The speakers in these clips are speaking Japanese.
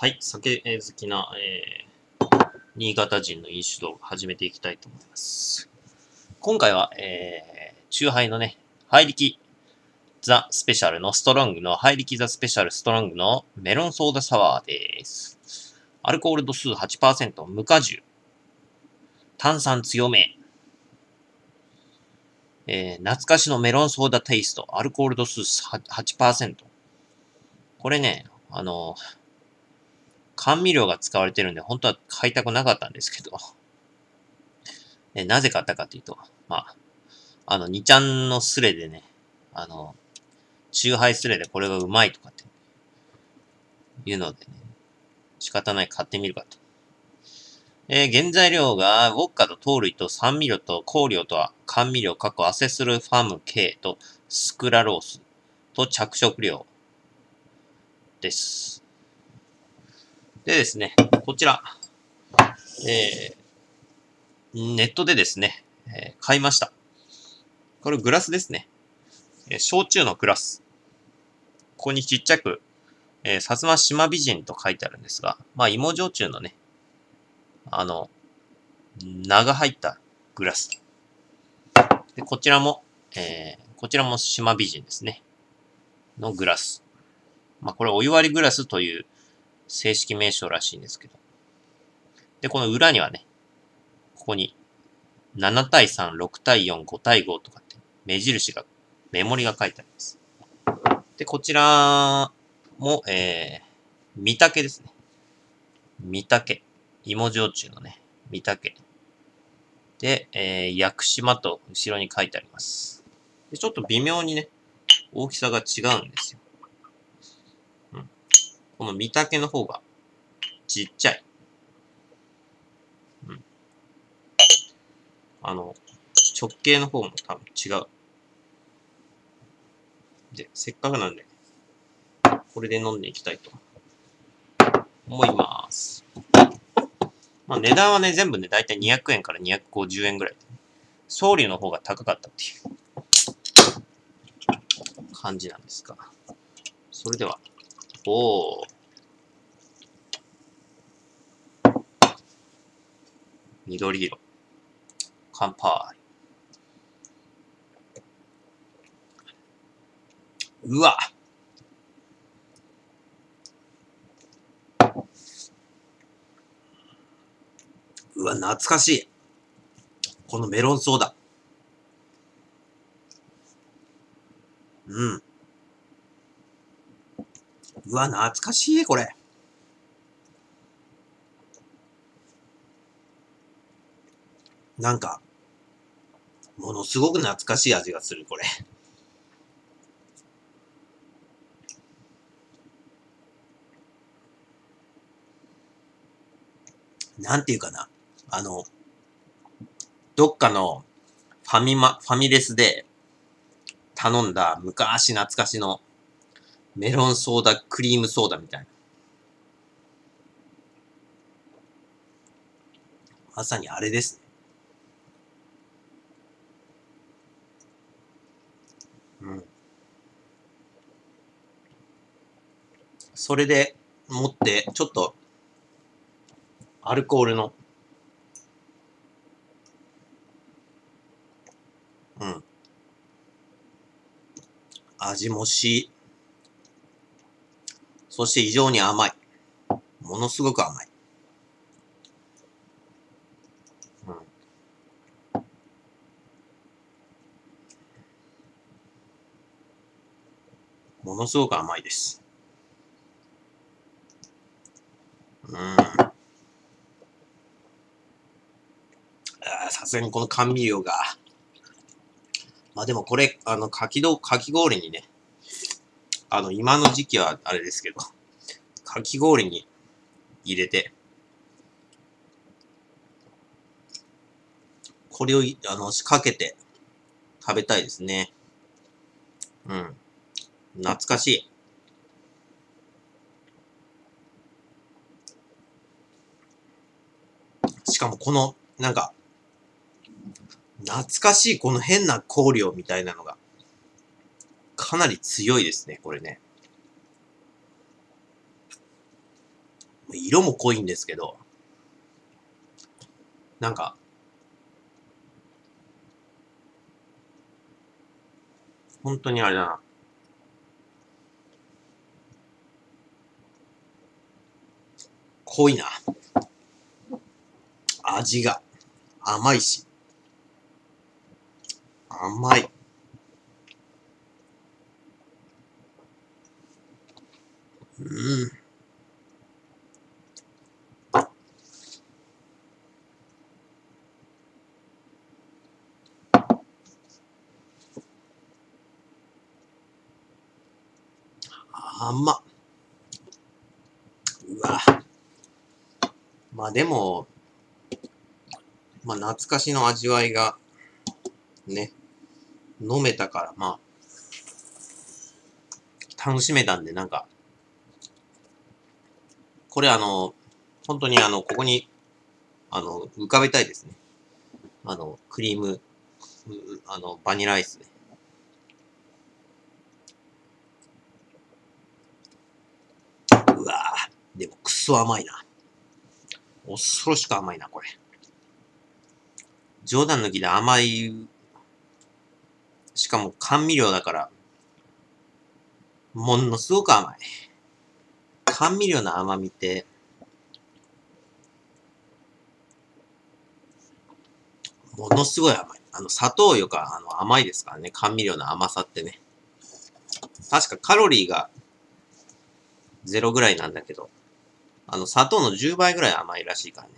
はい、酒好きな、えー、新潟人の飲酒動画始めていきたいと思います。今回は、えー、チューハイのね、ハイリキザスペシャルのストロングの、ハイリキザスペシャルストロングのメロンソーダサワーです。アルコール度数8%、無果汁。炭酸強め。えー、懐かしのメロンソーダテイスト、アルコール度数8%。これね、あの、甘味料が使われてるんで、本当は買いたくなかったんですけど、え なぜ買ったかというと、まあ、あの、2ちゃんのスレでね、あの、チューハイスレでこれがうまいとかって、いうのでね、仕方ない買ってみるかと。えー、原材料が、ウォッカと糖類と酸味料と香料とは甘味料、過去アセスルファム K とスクラロースと着色料です。でですね、こちら、えー、ネットでですね、えー、買いました。これグラスですね。えー、焼酎のグラス。ここにちっちゃく、えー、薩摩島美人と書いてあるんですが、まあ、芋焼酎のね、あの、名が入ったグラス。で、こちらも、えー、こちらも島美人ですね。のグラス。まあ、これお湯割りグラスという正式名称らしいんですけど。で、この裏にはね、ここに7対3、6対4、5対5とかって目印が、メモリが書いてあります。で、こちらも、えー、三竹ですね。三竹。芋焼酎のね、三竹。で、えー、屋久島と後ろに書いてあります。で、ちょっと微妙にね、大きさが違うんですよ。この三竹の方がちっちゃい。うん。あの、直径の方も多分違う。で、せっかくなんで、これで飲んでいきたいと思います。まあ値段はね、全部ね、だいたい200円から250円ぐらい。送料の方が高かったっていう感じなんですが。それでは、おー。緑色。乾杯。うわうわ、懐かしい。このメロンソーダ。うん。うわ、懐かしい、これ。なんか、ものすごく懐かしい味がする、これ。なんていうかな。あの、どっかのファミマ、ファミレスで頼んだ昔懐かしのメロンソーダ、クリームソーダみたいな。まさにあれですね。うん。それで持って、ちょっと、アルコールの、うん。味もし、そして異常に甘い。ものすごく甘い。うん。ものすごく甘いです。うん。さすがにこの甘味料が。まあでもこれ、あの、かきど、かき氷にね、あの、今の時期はあれですけど、かき氷に入れて、これを、あの、かけて食べたいですね。うん。懐かしい。しかもこの、なんか、懐かしいこの変な香料みたいなのが、かなり強いですね、これね。色も濃いんですけど、なんか、本当にあれだな。濃いな。味が甘いし。甘い。うん。甘っ。うわ。まあでも、まあ懐かしの味わいが、ね、飲めたから、まあ、楽しめたんで、なんか、これあの、本当にあの、ここに、あの、浮かべたいですね。あの、クリーム、あの、バニラアイスね。うわぁ、でもくそ甘いな。恐ろしく甘いな、これ。冗談抜きで甘い、しかも甘味料だから、ものすごく甘い。甘味料の甘みって、ものすごい甘い。あの、砂糖よか、あの、甘いですからね。甘味料の甘さってね。確かカロリーがゼロぐらいなんだけど、あの、砂糖の10倍ぐらい甘いらしいからね。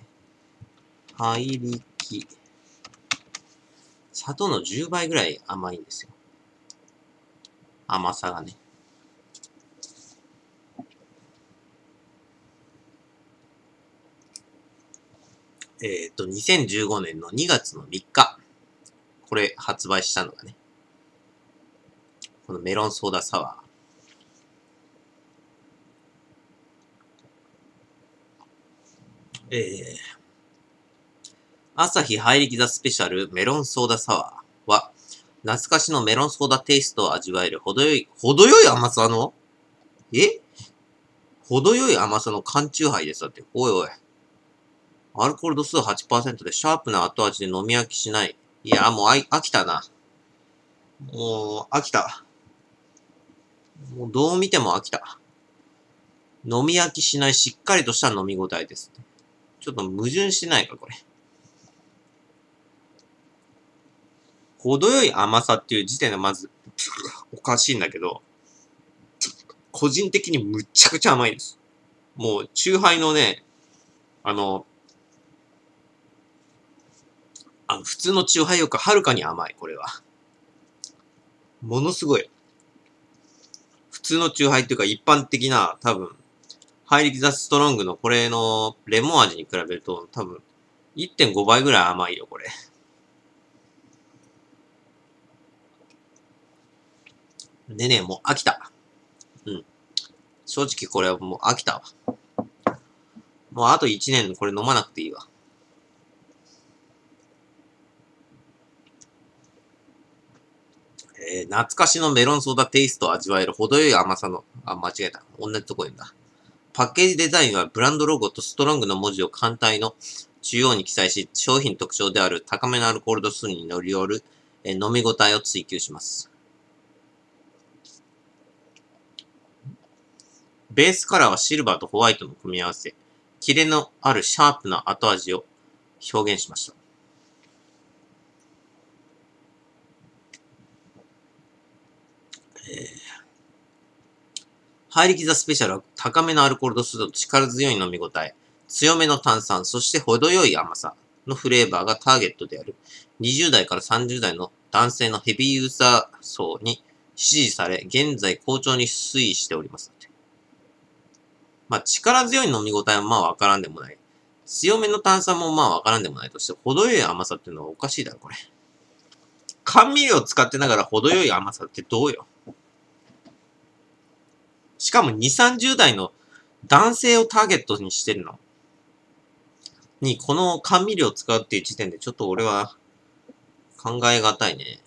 入りき。砂糖の10倍ぐらい甘いんですよ。甘さがね。えっ、ー、と、2015年の2月の3日。これ発売したのがね。このメロンソーダサワー。えー、朝日入りきザスペシャルメロンソーダサワーは、懐かしのメロンソーダテイストを味わえる程よい、程よい甘さの？え？程よい甘さの缶チューハイです。だって。おいおい。アルコール度数8%でシャープな後味で飲み飽きしない。いや、もう飽きたな。もう、飽きた。もうどう見ても飽きた。飲み飽きしないしっかりとした飲み応えです。ちょっと矛盾しないか、これ。程よい甘さっていう時点でまず、おかしいんだけど、個人的にむっちゃくちゃ甘いです。もう、チューハイのね、あの、あの、普通のチューハイよりはるかに甘い、これは。ものすごい。普通のチューハイっていうか一般的な、多分、ハイリキザストロングのこれのレモン味に比べると多分1.5倍ぐらい甘いよ、これ。でね、もう飽きた。うん。正直これはもう飽きたわ。もうあと1年これ飲まなくていいわ。えー、懐かしのメロンソーダテイストを味わえる程よい甘さの、あ、間違えた。同じとこ言うんだ。パッケージデザインはブランドロゴとストロングの文字を艦隊の中央に記載し、商品特徴である高めのアルコール度数に乗り寄る、えー、飲み応えを追求します。ベースカラーはシルバーとホワイトの組み合わせ、キレのあるシャープな後味を表現しました。えー、ハイリキザスペシャルは高めのアルコール度数と力強い飲み応え、強めの炭酸、そして程よい甘さのフレーバーがターゲットである20代から30代の男性のヘビーユーザー層に支持され、現在好調に推移しております。まあ、力強い飲み応えはまあわからんでもない。強めの炭酸もまあわからんでもないとして、程よい甘さっていうのはおかしいだろ、これ。甘味料を使ってながら程よい甘さってどうよ。しかも2、30代の男性をターゲットにしてるの。に、この甘味料を使うっていう時点でちょっと俺は考えがたいね。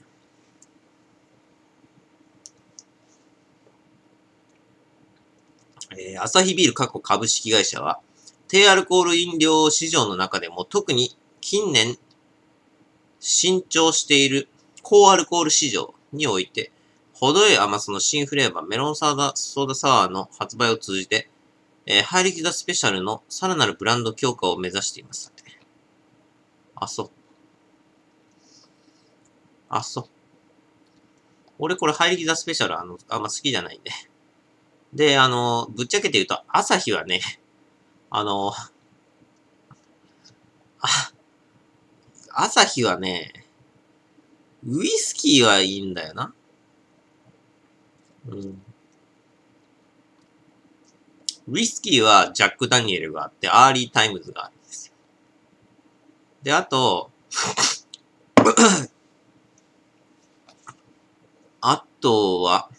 えー、アサヒビール過去株式会社は、低アルコール飲料市場の中でも特に近年伸長している高アルコール市場において、程よい甘さの新フレーバーメロンサーダソーダサワーの発売を通じて、えー、ハイリキザスペシャルのさらなるブランド強化を目指しています。あ、そう。あ、そう。俺これハイリキザスペシャルあの、あんま好きじゃないんで。で、あの、ぶっちゃけて言うと、朝日はね、あの、あ、アサヒはね、ウイスキーはいいんだよな。うん。ウイスキーはジャック・ダニエルがあって、アーリータイムズがあるんですよ。で、あと、あとは、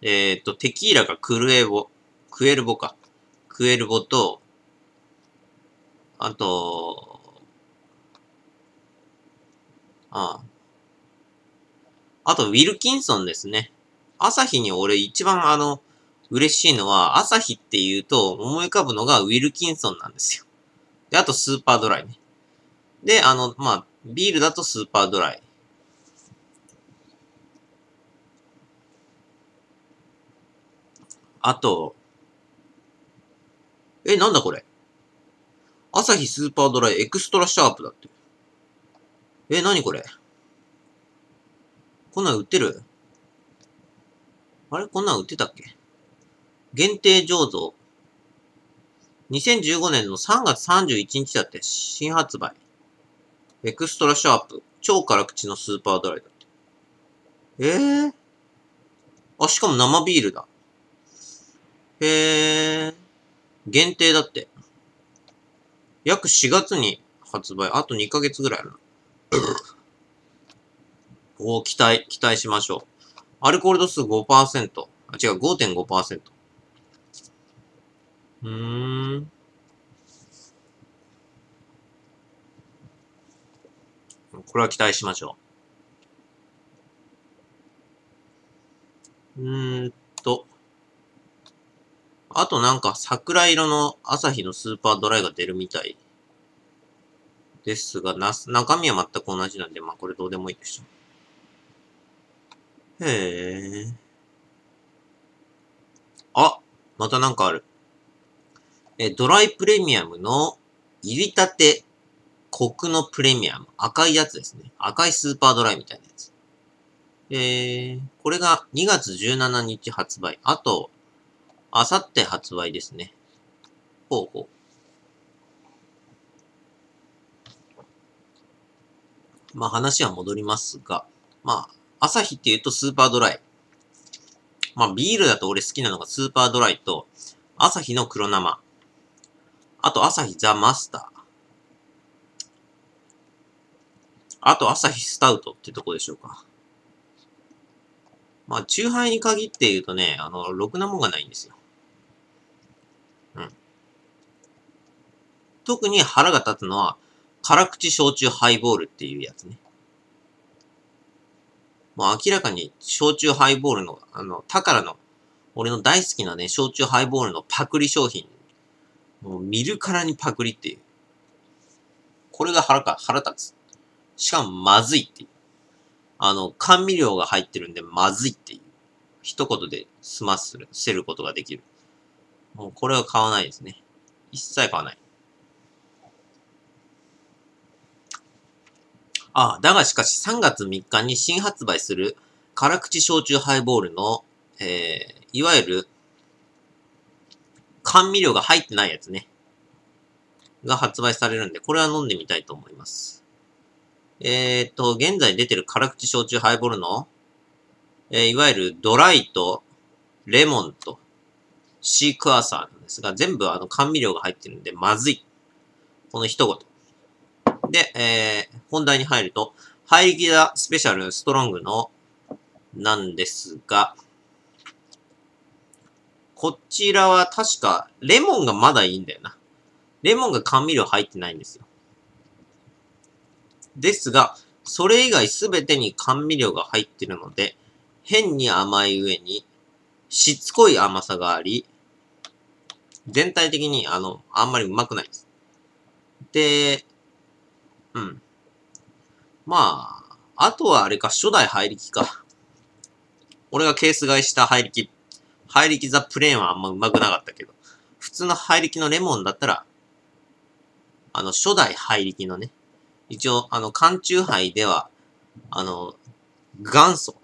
えっ、ー、と、テキーラがクエルボ、クエルボか。クエルボと、あと、ああ。あと、ウィルキンソンですね。朝日に俺一番あの、嬉しいのは、朝日って言うと思い浮かぶのがウィルキンソンなんですよ。で、あとスーパードライね。で、あの、まあ、ビールだとスーパードライ。あと、え、なんだこれ？アサヒスーパードライエクストラシャープだって。え、なにこれ？こんなん売ってる？あれ？こんなん売ってたっけ？限定醸造。2015年の3月31日だって、新発売。エクストラシャープ。超辛口のスーパードライだって。ええー、あ、しかも生ビールだ。へえ。限定だって。約4月に発売。あと2ヶ月ぐらいあるな。お期待、期待しましょう。アルコール度数5%。あ、違う、5.5%。うーん。これは期待しましょう。うーんと。あとなんか桜色の朝日のスーパードライが出るみたい。ですが、な、中身は全く同じなんで、まあこれどうでもいいでしょう。へえ。あ、またなんかある。え、ドライプレミアムの入りたてコクのプレミアム。赤いやつですね。赤いスーパードライみたいなやつ。えー、これが2月17日発売。あと、あさって発売ですね。ほうほう。まあ話は戻りますが、まあ、朝日って言うとスーパードライ。まあビールだと俺好きなのがスーパードライと、朝日の黒生。あと、朝日ザ・マスター。あと、朝日スタウトってとこでしょうか。まあ、チューハイに限って言うとね、あの、ろくなもんがないんですよ。うん。特に腹が立つのは、辛口焼酎ハイボールっていうやつね。もう明らかに焼酎ハイボールの、あの、宝の、俺の大好きなね、焼酎ハイボールのパクリ商品もう見るからにパクリっていう。これが腹か、腹立つ。しかもまずいっていう。あの、甘味料が入ってるんでまずいっていう。一言で済ませることができる。もうこれは買わないですね。一切買わない。ああ、だがしかし3月3日に新発売する辛口焼酎ハイボールの、えー、いわゆる甘味料が入ってないやつね。が発売されるんで、これは飲んでみたいと思います。えっ、と、現在出てる辛口焼酎ハイボールの、えー、いわゆるドライと、レモンと、シークワーサーなんですが、全部あの甘味料が入ってるんで、まずい。この一言。で、えー、本題に入ると、ハイギアスペシャルストロングの、なんですが、こちらは確か、レモンがまだいいんだよな。レモンが甘味料入ってないんですよ。ですが、それ以外すべてに甘味料が入ってるので、変に甘い上に、しつこい甘さがあり、全体的に、あの、あんまりうまくないです。で、うん。まあ、あとはあれか、初代入力か。俺がケース買いした入力、入力ザプレーンはあんまうまくなかったけど、普通の入力のレモンだったら、あの、初代入力のね、一応、あの、缶中杯では、あの、元祖、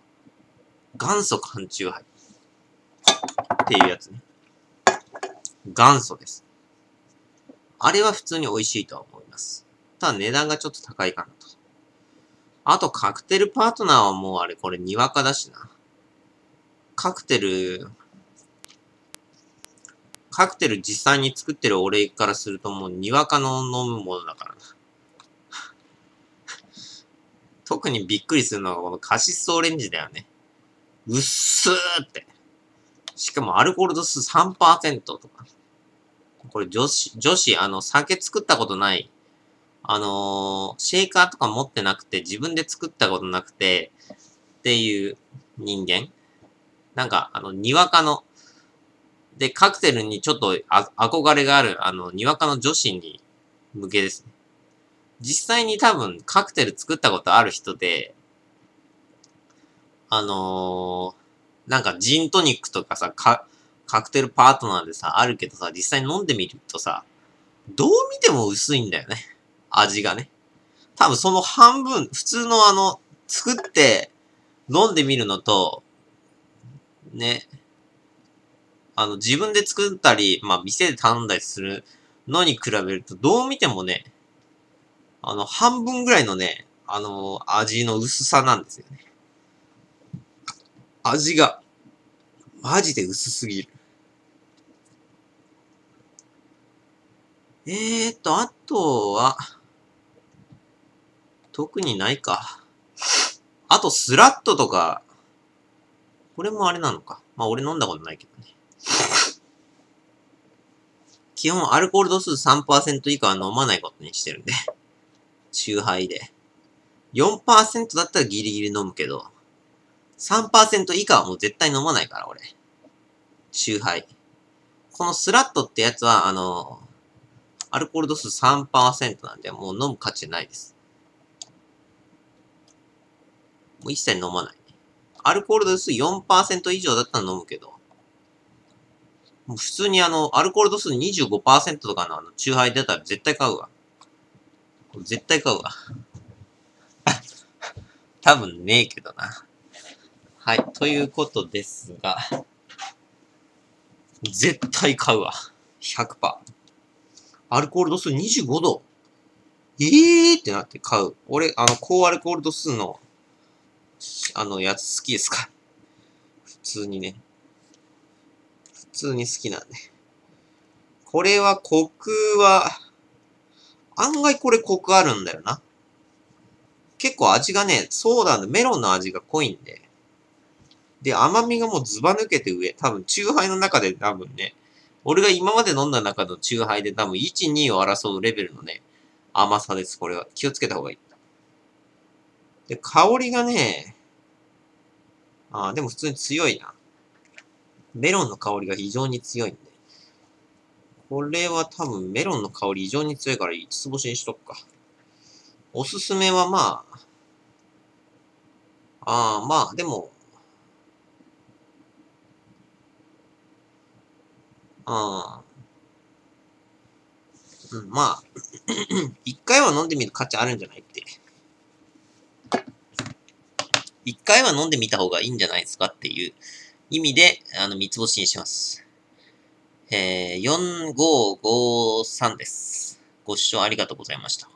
元祖缶中杯っていうやつね。元祖です。あれは普通に美味しいとは思います。ただ値段がちょっと高いかなと。あとカクテルパートナーはもうあれこれにわかだしな。カクテル、カクテル実際に作ってる俺からするともうにわかの飲むものだからな。特にびっくりするのがこのカシスオレンジだよね。うっすーって。しかもアルコール度数3%とか。これ女子、女子、あの、酒作ったことない、あのー、シェイカーとか持ってなくて、自分で作ったことなくて、っていう人間なんか、あの、にわかの、で、カクテルにちょっと憧れがある、あの、にわかの女子に向けです。実際に多分カクテル作ったことある人で、あのー、なんかジントニックとかさ、か、カクテルパートナーでさ、あるけどさ、実際に飲んでみるとさ、どう見ても薄いんだよね。味がね。多分その半分、普通のあの、作って飲んでみるのと、ね、あの、自分で作ったり、まあ、店で頼んだりするのに比べると、どう見てもね、あの、半分ぐらいのね、あの、味の薄さなんですよね。味が、マジで薄すぎる。えーと、あとは、特にないか。あと、スラットとか、これもあれなのか。まあ、俺飲んだことないけどね。基本、アルコール度数3%以下は飲まないことにしてるんで。中杯で。4%だったらギリギリ飲むけど、3%以下はもう絶対飲まないから、俺。中杯。このスラットってやつは、あの、アルコール度数3%なんで、もう飲む価値ないです。もう一切飲まない。アルコール度数4%以上だったら飲むけど、もう普通にあの、アルコール度数25%とかのあの、チューハイ出たら絶対買うわ。絶対買うわ。多分ねえけどな。はい。ということですが、絶対買うわ。100%。アルコール度数25度。ええーってなって買う。俺、あの、高アルコール度数の、あの、やつ好きですか？普通にね。普通に好きなんで。これは、コクは、案外これコクあるんだよな。結構味がね、そうなんだ、メロンの味が濃いんで。で、甘みがもうズバ抜けて上。多分、チューハイの中で多分ね、俺が今まで飲んだ中のチューハイで多分1、2を争うレベルのね、甘さです、これは。気をつけた方がいい。で、香りがね、ああ、でも普通に強いな。メロンの香りが非常に強いんで。これは多分メロンの香り異常に強いから5つ星にしとくか。おすすめはまあ、ああ、まあ、でも、ああ、うん、まあ、一回は飲んでみる価値あるんじゃないって。一回は飲んでみた方がいいんじゃないですかっていう意味で、あの、三つ星にします。えー、4553です。ご視聴ありがとうございました。